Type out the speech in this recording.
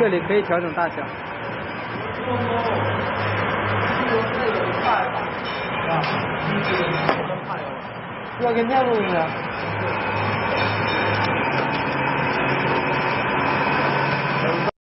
这里可以调整大小。要跟尿布用的。